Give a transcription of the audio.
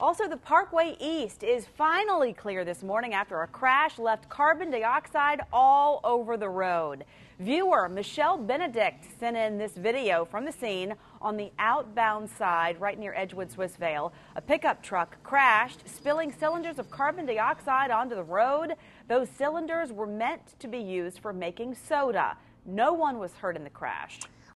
Also, the Parkway East is finally clear this morning after a crash left carbon dioxide all over the road. Viewer Michelle Benedict sent in this video from the scene on the outbound side right near Edgewood Swissvale. A pickup truck crashed, spilling cylinders of carbon dioxide onto the road. Those cylinders were meant to be used for making soda. No one was hurt in the crash.